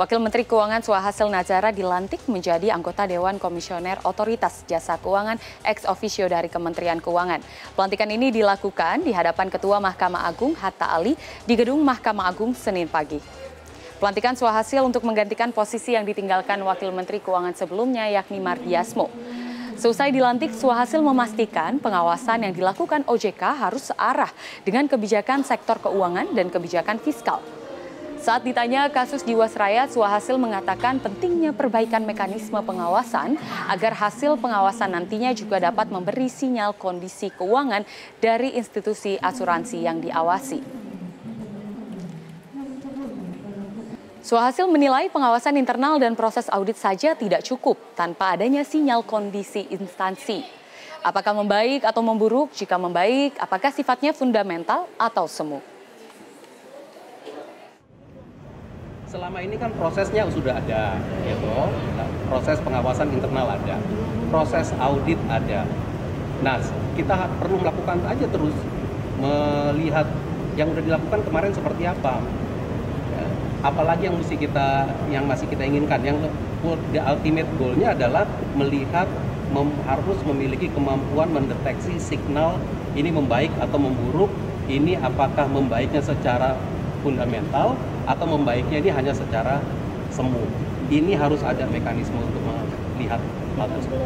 Wakil Menteri Keuangan Suhasil Nazara dilantik menjadi anggota Dewan Komisioner Otoritas Jasa Keuangan ex officio dari Kementerian Keuangan. Pelantikan ini dilakukan di hadapan Ketua Mahkamah Agung Hatta Ali di Gedung Mahkamah Agung Senin pagi. Pelantikan Suhasil untuk menggantikan posisi yang ditinggalkan Wakil Menteri Keuangan sebelumnya yakni Mardiasmo. Seusai dilantik, Suhasil memastikan pengawasan yang dilakukan OJK harus searah dengan kebijakan sektor keuangan dan kebijakan fiskal. Saat ditanya kasus Jiwasraya, Suhasil mengatakan pentingnya perbaikan mekanisme pengawasan agar hasil pengawasan nantinya juga dapat memberi sinyal kondisi keuangan dari institusi asuransi yang diawasi. Suhasil menilai pengawasan internal dan proses audit saja tidak cukup tanpa adanya sinyal kondisi instansi. Apakah membaik atau memburuk? Jika membaik, apakah sifatnya fundamental atau semu? Selama ini kan prosesnya sudah ada, gitu. Proses pengawasan internal ada, proses audit ada. Nah, kita perlu melakukan aja terus melihat yang sudah dilakukan kemarin seperti apa. Ya, apalagi yang mesti kita yang masih kita inginkan. Yang the ultimate goalnya adalah melihat mem, harus memiliki kemampuan mendeteksi signal ini membaik atau memburuk. Ini apakah membaiknya secara fundamental atau membaiknya ini hanya secara semu. Ini harus ada mekanisme untuk melihat tersebut.